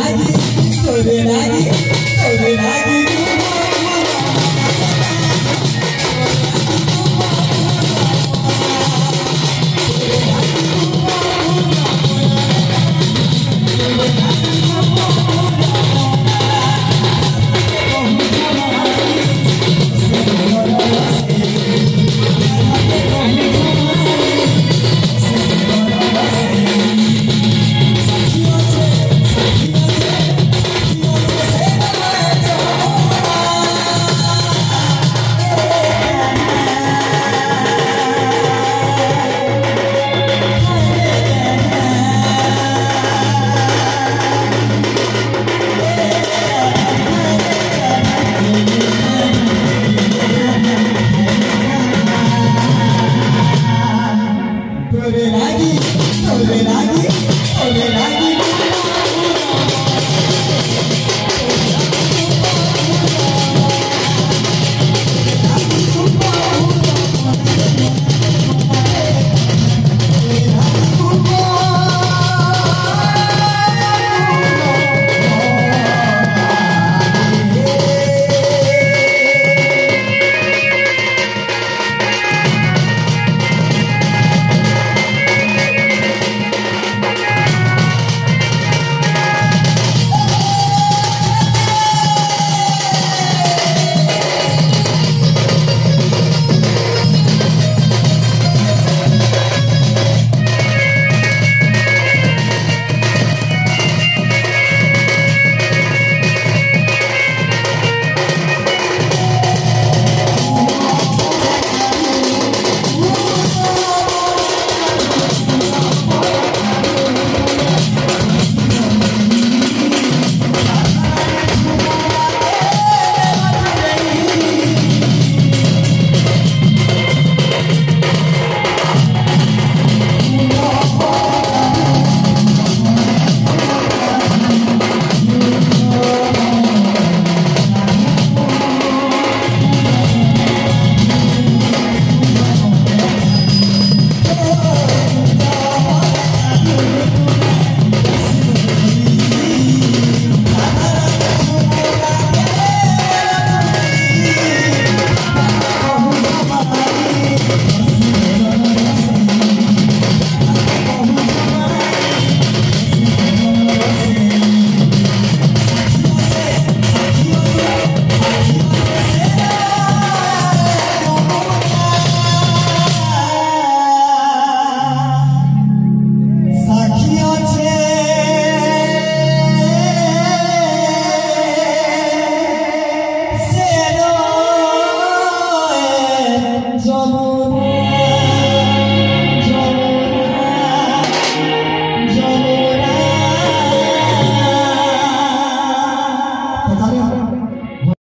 I did, so did I did, so did Oh, they're not here. Oh, they're not here. Oh, they're not here.